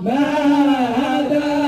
ما هدانا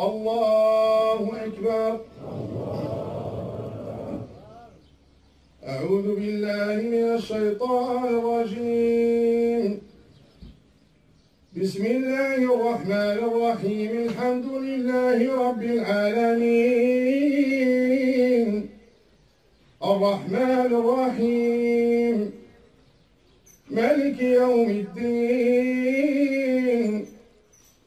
الله أكبر. أعوذ بالله من الشيطان الرجيم. بسم الله الرحمن الرحيم. الحمد لله رب العالمين. الرحمن الرحيم. ملك يوم الدين.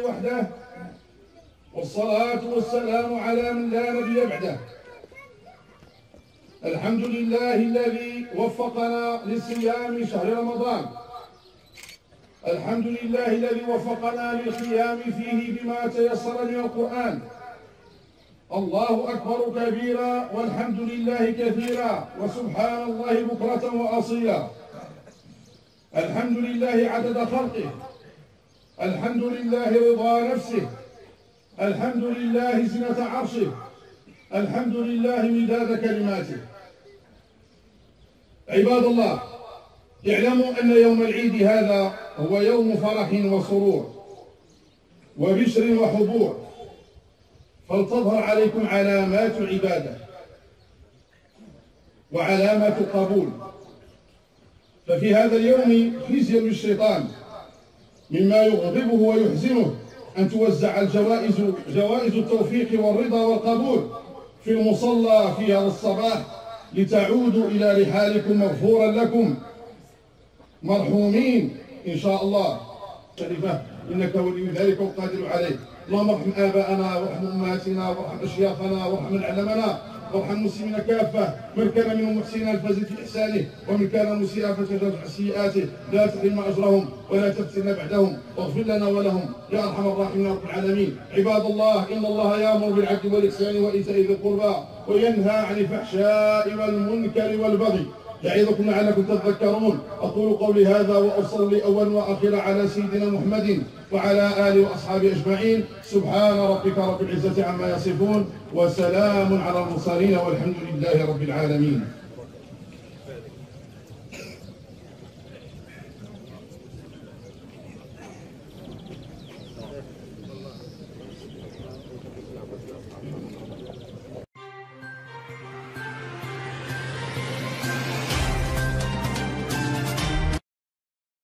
وحده. والصلاة والسلام على من لا نبي بعده. الحمد لله الذي وفقنا لصيام شهر رمضان. الحمد لله الذي وفقنا للقيام فيه بما تيسر من القرآن. الله أكبر كبيرا والحمد لله كثيرا وسبحان الله بكرة وأصيلا. الحمد لله عدد خلقه. الحمد لله رضا نفسه. الحمد لله زنة عرشه. الحمد لله مداد كلماته. عباد الله اعلموا أن يوم العيد هذا هو يوم فرح وسرور وبشر وحضور. فلتظهر عليكم علامات عبادة وعلامات قبول. ففي هذا اليوم خزي للشيطان. مما يغضبه ويحزنه أن توزع الجوائز جوائز التوفيق والرضا والقبول في المصلى في هذا الصباح لتعودوا إلى رحالكم مغفورا لكم. مرحومين إن شاء الله. شريفة إنك ولي ذلك والقادر عليه. اللهم ارحم آباءنا وارحم أمهاتنا وارحم أشياخنا وارحم من علمنا. وارحم المسلمين كافة من كان منهم محسنا في إحسانه ومن كان مسيئا عن سيئاته لا تحرم أجرهم ولا تفتنا بعدهم واغفر لنا ولهم. يا أرحم الراحمين رب العالمين. عباد الله إن الله يأمر بالعدل والإحسان وإيتاء ذي القربى وينهى عن الفحشاء والمنكر والبغي. يعظكم لعلكم تذكرون. أقول قولي هذا وأصلي أولا وأخيرا على سيدنا محمد وعلى آله وأصحابه أجمعين. سبحان ربك رب العزة عما يصفون وسلام على المرسلين والحمد لله رب العالمين.